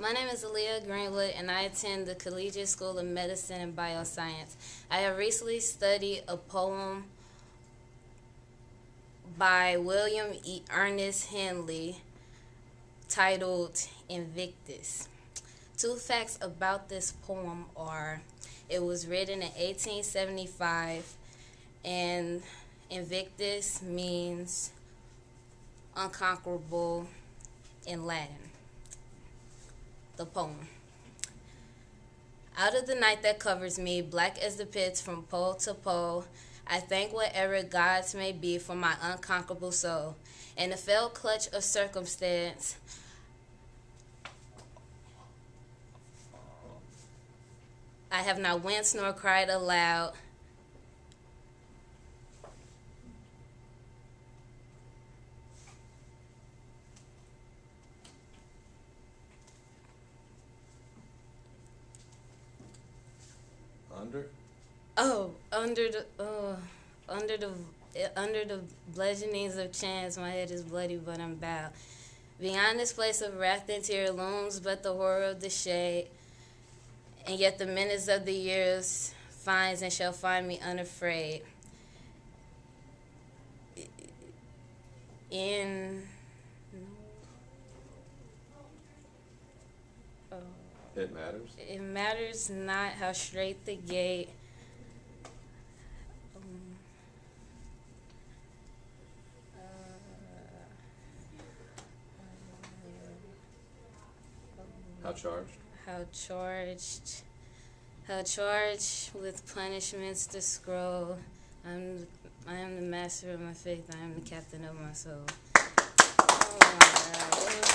My name is Aaliya Greenwood, and I attend the Collegiate School of Medicine and Bioscience. I have recently studied a poem by William E. Ernest Henley titled Invictus. Two facts about this poem are it was written in 1875, and Invictus means unconquerable in Latin the poem. Out of the night that covers me, black as the pits from pole to pole, I thank whatever gods may be for my unconquerable soul. In the fell clutch of circumstance, I have not winced nor cried aloud. Under? Oh, under the uh, under the under the bludgeonings of chance, my head is bloody, but I'm bowed. Beyond this place of wrath and looms but the horror of the shade, and yet the minutes of the years finds and shall find me unafraid. In It matters. It matters not how straight the gate. Um, How charged? how charged, how charged with punishments to scroll. I'm, I am the master of my faith. I am the captain of my soul. Oh my God.